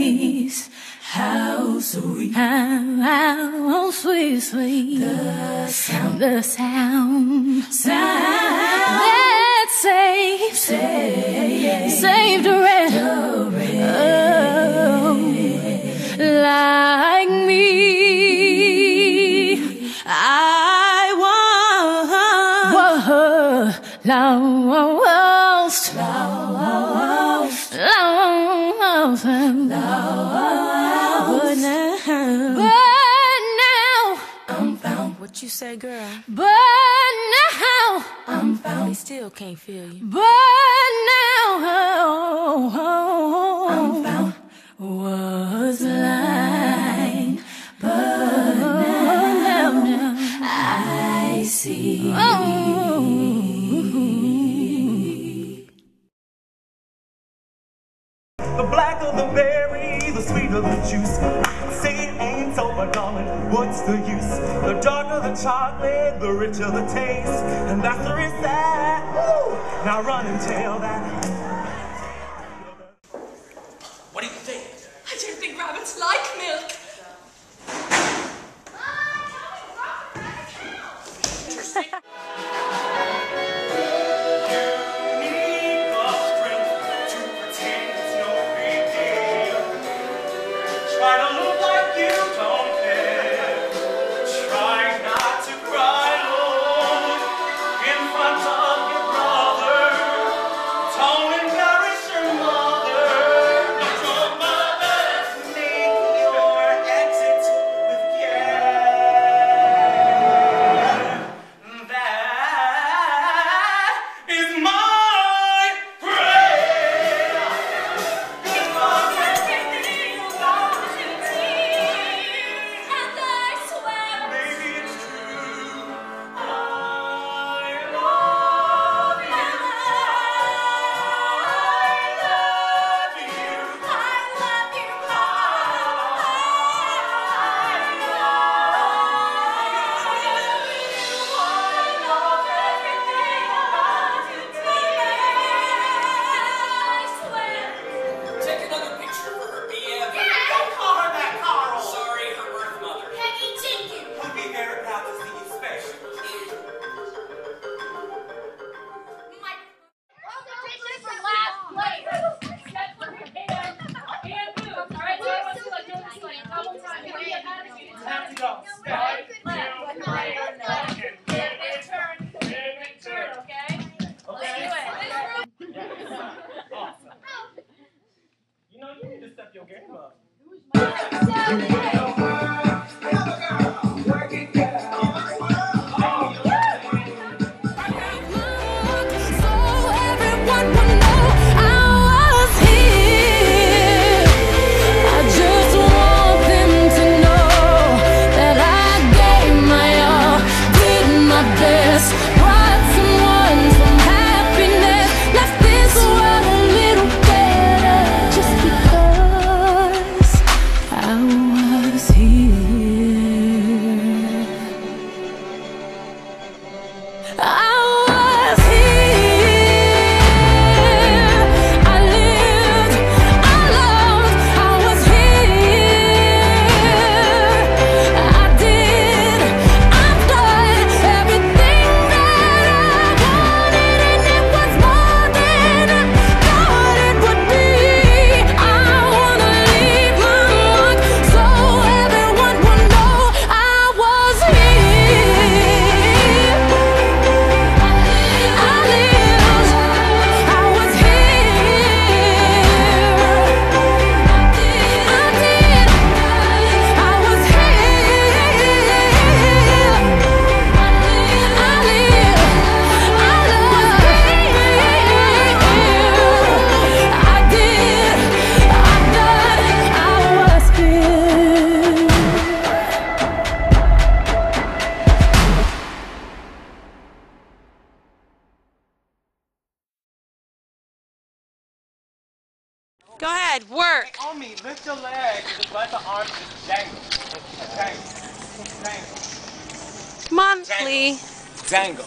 taste. How sweet, how, sweet, sweet. The sound, the sound, sound. That saves, saved, saved a wretch. Oh, like me. I was, was lost, lost, lost, but now, but now, I'm found. What you say, girl? but now, I'm found. They still can't feel you. but now, I'm found. was lying, but now, now I see. Oh. The blacker the berry, the sweeter the juice. Say it ain't so, but darling, what's the use? The darker the chocolate, the richer the taste. And that's the risk that, now run and tell that. Try to Time to go. Step, two, three, and give it, turn, give it, turn. Okay? Awesome. You know, you need to step your game up. I Go work. On me, lift your leg, the arms just dangle. Dangle. Dangle. Come on, Lee. Dangle.